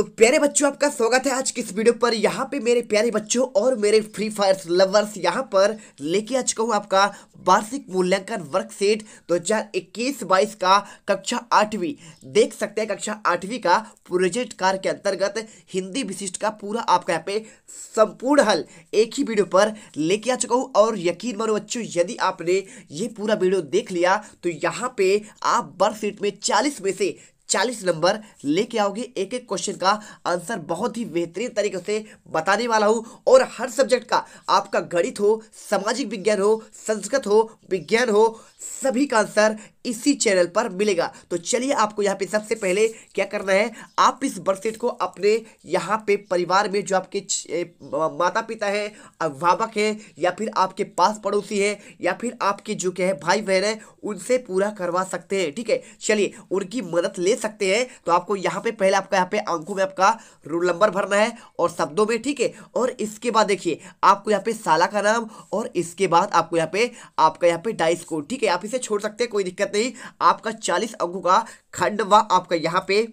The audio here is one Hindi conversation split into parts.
तो प्यारे बच्चों, आपका स्वागत है आज की इस वीडियो पर। यहाँ पे मेरे प्यारे बच्चों और मेरे फ्री फायर लवर्स यहाँ पर लेके आ चुका हूँ आपका वार्षिक मूल्यांकन वर्कशीट 2021-22 का कक्षा आठवीं। देख सकते हैं कक्षा आठवीं का प्रोजेक्ट कार्य के अंतर्गत हिंदी विशिष्ट का पूरा आपका यहाँ पे संपूर्ण हल एक ही वीडियो पर लेके आ चुका हूँ। और यकीन मानो बच्चों, यदि आपने ये पूरा वीडियो देख लिया तो यहाँ पे आप वर्कशीट में चालीस में से चालीस नंबर लेके आओगे एक एक क्वेश्चन का आंसर बहुत ही बेहतरीन तरीके से बताने वाला हूँ। और हर सब्जेक्ट का आपका गणित हो, सामाजिक विज्ञान हो, संस्कृत हो, विज्ञान हो, सभी का आंसर इसी चैनल पर मिलेगा। तो चलिए आपको यहाँ पे सबसे पहले क्या करना है, आप इस वर्कशीट को अपने यहाँ पे परिवार में जो आपके माता पिता हैं, अभिभावक हैं, या फिर आपके पास पड़ोसी हैं, या फिर आपके जो क्या है भाई बहन है, उनसे पूरा करवा सकते हैं, ठीक है? चलिए उनकी मदद ले सकते हैं। तो आपको यहाँ पे पहले आपका, यहाँ पे अंकों में आपका रोल नंबर भरना है और शब्दों में, ठीक है? और इसके बाद देखिए, आपको यहाँ पे साला का नाम और इसके बाद आपको यहाँ पे, आपका यहाँ पे डाइस कोड ठीक है? आप इसे छोड़ सकते हैं, कोई दिक्कत नहीं आपका चालीस अंकों का खंड व आपका यहाँ पे,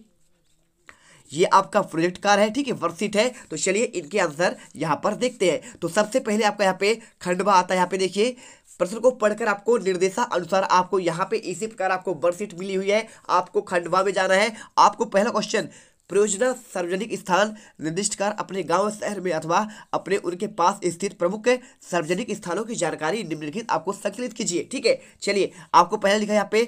ये आपका प्रोजेक्ट कार है, ठीक है वर्कशीट है। तो चलिए इनके आंसर यहाँ पर देखते हैं। तो सबसे पहले आपका यहाँ पे खंडवा आता है, यहाँ पे देखिए। प्रश्न को पढ़कर आपको निर्देशा अनुसार आपको यहाँ पे इसी प्रकार आपको वर्कशीट मिली हुई है। आपको खंडवा में जाना है। आपको पहला क्वेश्चन प्रयोजना सार्वजनिक स्थान निर्दिष्ट कर अपने गाँव, शहर में अथवा अपने उनके पास स्थित प्रमुख सार्वजनिक स्थानों की जानकारी निम्नलिखित आपको संकलित कीजिए। ठीक है, चलिए, आपको पहले लिखा यहाँ पे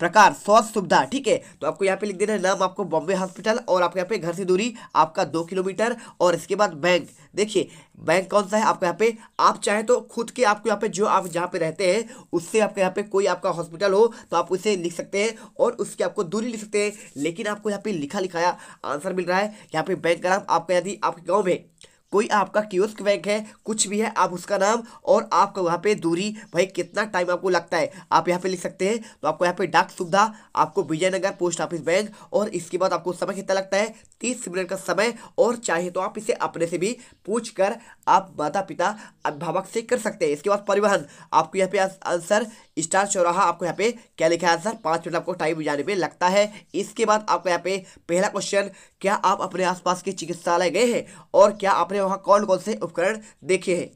प्रकार, स्वास्थ्य सुविधा, ठीक है? तो आपको यहाँ पे लिख देना है नाम आपको बॉम्बे हॉस्पिटल और आपके यहाँ पे घर से दूरी, आपका दो किलोमीटर और इसके बाद बैंक। देखिए, बैंक कौन सा है? आपको यहाँ पे, आप चाहे तो खुद के आपको यहाँ पे जो आप जहाँ पे रहते हैं, उससे आपके यहाँ पे कोई आपका हॉस्पिटल हो तो आप उसे लिख सकते हैं और उसकी आपको दूरी लिख सकते हैं। लेकिन आपको यहाँ पे लिखा लिखाया आंसर मिल रहा है। यहाँ पे बैंक का नाम आपका यदि आपके गाँव में कोई आपका कियोस्क बैंक है, कुछ भी है, आप उसका नाम और आपका वहाँ पे दूरी, भाई कितना टाइम आपको लगता है, आप यहाँ पे लिख सकते हैं। तो आपको यहाँ पे डाक सुविधा, आपको विजयनगर पोस्ट ऑफ़िस बैंक और इसके बाद आपको समय कितना लगता है? तीस मिनट का समय और चाहे तो आप इसे अपने से भी पूछ कर आप माता पिता अभिभावक से कर सकते हैं। इसके बाद परिवहन, आपको यहाँ पे आंसर स्टार चौराहा आपको यहाँ पे क्या लिखा है आंसर पाँच मिनट आपको टाइम जाने में लगता है। इसके बाद आपको यहाँ पे पहला क्वेश्चन क्या आप अपने आसपास के चिकित्सालय गए हैं? और क्या आपने वहाँ कौन कौन से उपकरण देखे हैं?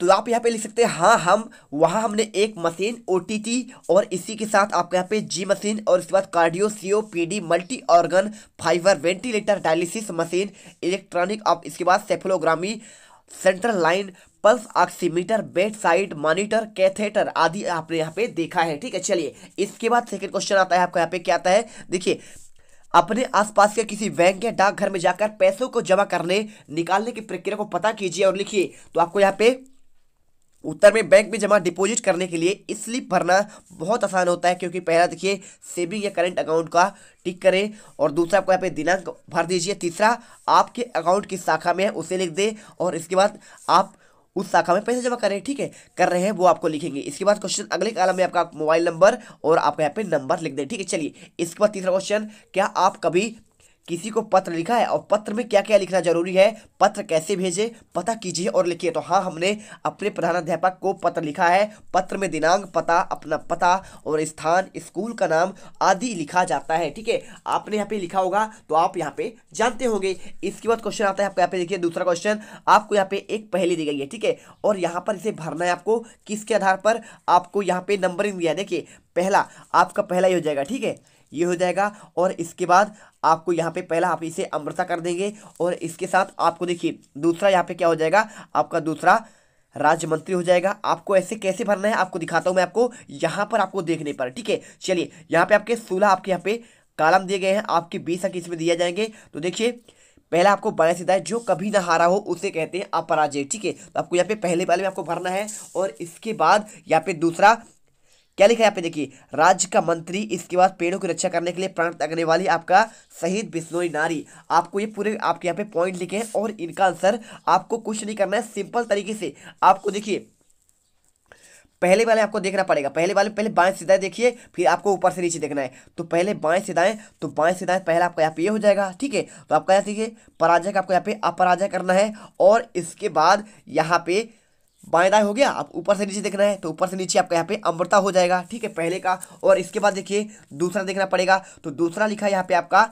तो आप यहाँ पे लिख सकते हैं हाँ हम, वहाँ हमने एक मशीन ओटीटी और इसी के साथ आपके यहाँ पे जी मशीन और इसके बाद cardio CO PD multi organ fibre ventilator dialysis machine electronic आप इसके बाद सेफलोग्रामी central line, pulse oximeter, bedside, monitor, catheter आदि आपने यहाँ पे देखा है, ठीक है? चलिए, इसके बाद सेकंड क्वेश्चन आता है आपको, यहाँ पे क्या आता है? देखिए, अपने आसपास के किसी बैंक या डाकघर में जाकर पैसों को जमा करने, निकालने की प्रक्रिया को पता कीजिए और लिखिए। तो आपको यहाँ पे उत्तर में बैंक में जमा डिपॉजिट करने के लिए स्लिप भरना बहुत आसान होता है, क्योंकि पहला देखिए सेविंग या करंट अकाउंट का टिक करें, और दूसरा आपको यहाँ पे दिनांक भर दीजिए। तीसरा, आपके अकाउंट की शाखा में है उसे लिख दें, और इसके बाद आप उस शाखा में पैसे जमा करें, ठीक है? कर रहे हैं, वो आपको लिखेंगे। इसके बाद क्वेश्चन अगले कालम में आपका मोबाइल नंबर और आप यहाँ पे नंबर लिख दें, ठीक है? चलिए, इसके बाद तीसरा क्वेश्चन क्या आप कभी किसी को पत्र लिखा है और पत्र में क्या क्या लिखना ज़रूरी है, पत्र कैसे भेजे, पता कीजिए और लिखिए। तो हाँ हमने अपने प्रधानाध्यापक को पत्र लिखा है। पत्र में दिनांक, पता, अपना पता और स्थान, स्कूल का नाम आदि लिखा जाता है, ठीक है? आपने यहाँ पे लिखा होगा तो आप यहाँ पे जानते होंगे। इसके बाद क्वेश्चन आता है, आपको यहाँ पे देखिए दूसरा क्वेश्चन आपको यहाँ पे एक पहली दी गई है, ठीक है? और यहाँ पर इसे भरना है आपको, किसके आधार पर? आपको यहाँ पे नंबरिंग दिया देखिए, पहला, आपका पहला ही हो जाएगा, ठीक है? ये हो जाएगा। और इसके बाद आपको यहाँ पे पहला आप इसे अमृता कर देंगे। और इसके साथ आपको देखिए, दूसरा यहाँ पे क्या हो जाएगा? आपका दूसरा राज्य मंत्री हो जाएगा। आपको ऐसे कैसे भरना है, आपको दिखाता हूँ मैं आपको यहाँ पर आपको देखने पर, ठीक है? चलिए, यहाँ पे आपके सोलह आपके यहाँ पे कालम दिए गए हैं। आपके बीस अंक इसमें दिए जाएँगे। तो देखिए, पहला आपको बाएँ सीधा है, जो कभी ना हारा हो, उसे कहते हैं अपराजय, ठीक है? तो आपको यहाँ पे पहले वाले में आपको भरना है। और इसके बाद यहाँ पे दूसरा क्या लिखा है यहाँ पे? देखिए, राज्य का मंत्री, इसके बाद पेड़ों की रक्षा करने के लिए प्राण त्यागने वाली आपका शहीद बिश्नोई नारी। आपको ये पूरे, आपके यहाँ पे पॉइंट लिखे हैं और इनका आंसर आपको कुछ नहीं करना है सिंपल तरीके से। आपको देखिए, पहले वाले आपको देखना पड़ेगा। पहले वाले, पहले बाएँ सीधाएँ देखिए, फिर आपको ऊपर से नीचे देखना है। तो पहले बाएँ सीधाएँ तो बाएँ सीधाएँ पहले आपका यहाँ पे ये हो जाएगा, ठीक है? तो आपका यहाँ देखिए, पराजय का आपको यहाँ पे अपराजय करना है और इसके बाद यहाँ पे बाएँ दाएँ हो गया आप ऊपर से नीचे देखना है तो ऊपर से नीचे आपका यहाँ पे अमृता हो जाएगा, ठीक है, पहले का, और इसके बाद देखिए, दूसरा देखना पड़ेगा तो दूसरा लिखा है यहाँ पे आपका,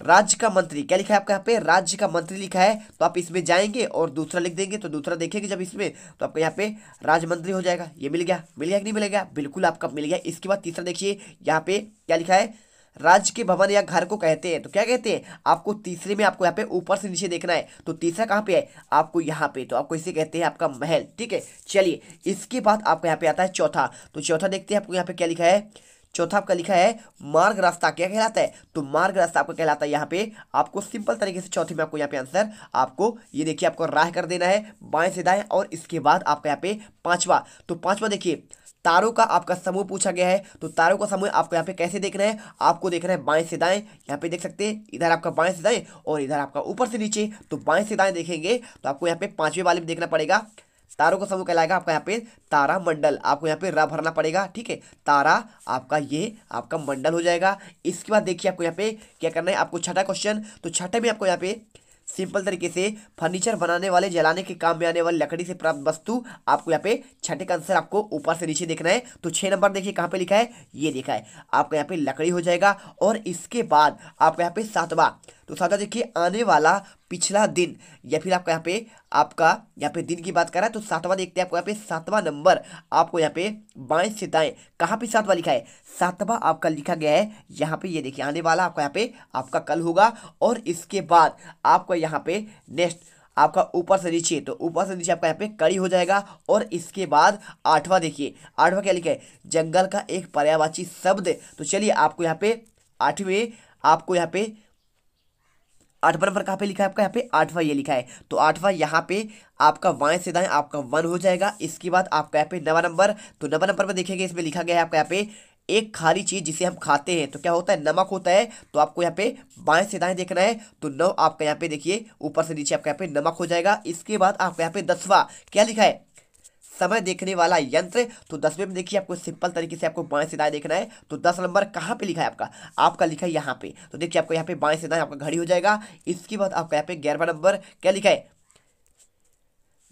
राज्य का मंत्री, क्या लिखा है आपका यहाँ पे, राज्य का मंत्री लिखा है तो आप इसमें जाएँगे और दूसरा लिख देंगे तो दूसरा देखेंगे जब इसमें तो आपका यहाँ पे राज्य मंत्री हो जाएगा, ये मिल गया मिल गया कि नहीं मिलेगा बिल्कुल आपका मिल गया, इसके बाद तीसरा देखिए, यहाँ पे क्या लिखा है राज्य के भवन या घर को कहते हैं। तो क्या कहते हैं? आपको तीसरे में आपको यहाँ पे ऊपर से नीचे देखना है। तो तीसरा कहाँ पे है? आपको यहाँ पे। तो आपको इसे कहते हैं आपका महल। ठीक है? चलिए, इसके बाद आपको यहाँ पे आता है चौथा। तो चौथा देखते हैं आपको यहाँ पे क्या लिखा है? चौथा आपका लिखा है, मार्ग रास्ता क्या कहलाता है? तो मार्ग रास्ता आपको कहलाता है यहाँ पे, आपको सिंपल तरीके से चौथे में आपको यहाँ पे आंसर, आपको ये देखिए आपको राह कर देना है, बाएँ से दाएँ और इसके बाद आपका यहाँ पे पांचवा। तो पांचवा देखिए, तारों का आपका समूह पूछा गया है तो तारों का समूह आपको यहाँ पे कैसे देखना है? आपको देखना है बाएँ से दाएँ, यहाँ पे देख सकते हैं, इधर आपका बाएँ से दाएँ और इधर आपका ऊपर से नीचे। तो बाएँ से दाएँ देखेंगे तो आपको यहाँ पे पाँचवें वाले में देखना पड़ेगा तारों का समूह कहलाएगा आपका यहाँ पे तारा मंडल आपको यहाँ पे रा भरना पड़ेगा, ठीक है? तारा आपका ये आपका मंडल हो जाएगा। इसके बाद देखिए आपको यहाँ पे क्या करना है, आपको छठा क्वेश्चन तो छठे में आपको यहाँ पे सिंपल तरीके से फर्नीचर बनाने वाले, जलाने के काम में आने वाली लकड़ी से प्राप्त वस्तु, आपको यहाँ पे छठे का आंसर आपको ऊपर से नीचे देखना है। तो छह नंबर देखिए कहाँ पे लिखा है, ये लिखा है। आपका यहाँ पे लकड़ी हो जाएगा और इसके बाद आपको यहाँ पे सातवा तो सातवा देखिए, आने वाला पिछला दिन, या फिर आपका यहाँ पे, आपका यहाँ पे दिन की बात कर रहा है तो सातवां देखते हैं आपको यहाँ पे सातवां नंबर, आपको यहाँ पे बाएँ से दाएँ, कहाँ पे सातवां लिखा है? सातवां आपका लिखा गया है, यहाँ पे ये देखिए, आने वाला आपका यहाँ पे, आपका कल होगा, और इसके बाद आपको यहाँ पे नेक्स्ट आपका ऊपर से नीचे तो ऊपर से नीचे आपका यहाँ पे कड़ी हो जाएगा, और इसके बाद आठवां देखिए, आठवां क्या लिखा है? जंगल का एक पर्यावाची शब्द तो चलिए आपको यहाँ पे आठवें, आपको यहाँ पे आठवां नंबर कहाँ पे लिखा है आपका? यहाँ पे आठवां ये लिखा है। तो आठवां यहाँ पे आपका वाएँ से दाएँ आपका वन हो जाएगा। इसके बाद आपका यहाँ पे नवा नंबर। तो नवा नंबर में देखेंगे इसमें लिखा गया है आपका यहाँ पे एक खाली चीज़ जिसे हम खाते हैं। तो क्या होता है? नमक होता है। तो आपको यहाँ पे बाएँ से दाएँ देखना है। तो नौ आपका यहाँ पे देखिए, ऊपर से नीचे आपका यहाँ पे नमक हो जाएगा। इसके बाद आपका यहाँ पे दसवा क्या लिखा है? समय देखने वाला यंत्र। तो दसवें में देखिए, आपको सिंपल तरीके से आपको बाएँ से दाएँ देखना है। तो दस नंबर कहाँ पे लिखा है आपका? आपका लिखा है यहाँ पे। तो देखिए, आपको यहाँ पे बाएँ से दाएँ आपका घड़ी हो जाएगा। इसके बाद आपका यहाँ पे ग्यारहवा नंबर, क्या लिखा है?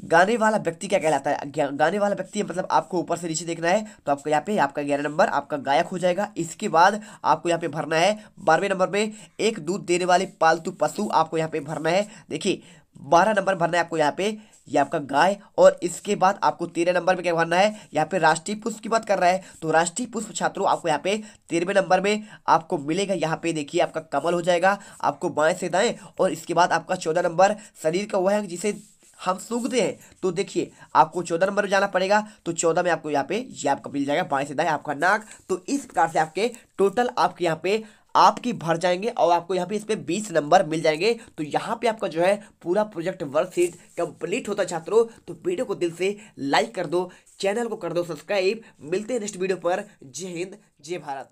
गाने वाला व्यक्ति क्या कहलाता है? गाने वाला व्यक्ति मतलब आपको ऊपर से नीचे देखना है। तो आपको यहाँ पे, आपका ग्यारह नंबर, आपका गायक हो जाएगा। इसके बाद आपको यहाँ पे भरना है बारहवें नंबर में एक दूध देने वाले पालतू पशु आपको यहाँ पे भरना है। देखिए, बारह नंबर भरना है आपको यहाँ पे। ये आपका गाय, और इसके बाद आपको तेरह नंबर में क्या भरना है? यहाँ पे राष्ट्रीय पुष्प की बात कर रहा है। तो राष्ट्रीय पुष्प छात्रों, आपको यहाँ पे तेरहवें नंबर में आपको मिलेगा। यहाँ पे देखिए, आपका कमल हो जाएगा, आपको बाएँ से दाएँ, और इसके बाद आपका चौदह नंबर शरीर का वह है जिसे हम सूंघते हैं। तो देखिए, आपको चौदह नंबर में जाना पड़ेगा। तो चौदह में आपको यहाँ पे ये आपका मिल जाएगा, बाएँ से दाएँ आपका नाक। तो इस प्रकार से आपके टोटल आपके यहाँ पे आपकी भर जाएँगे और आपको यहाँ पे इस पर बीस नंबर मिल जाएँगे। तो यहाँ पे आपका जो है पूरा प्रोजेक्ट वर्कशीट कंप्लीट होता है छात्रों। तो वीडियो को दिल से लाइक कर दो, चैनल को कर दो, सब्सक्राइब। मिलते हैं नेक्स्ट वीडियो पर। जय हिंद, जय भारत।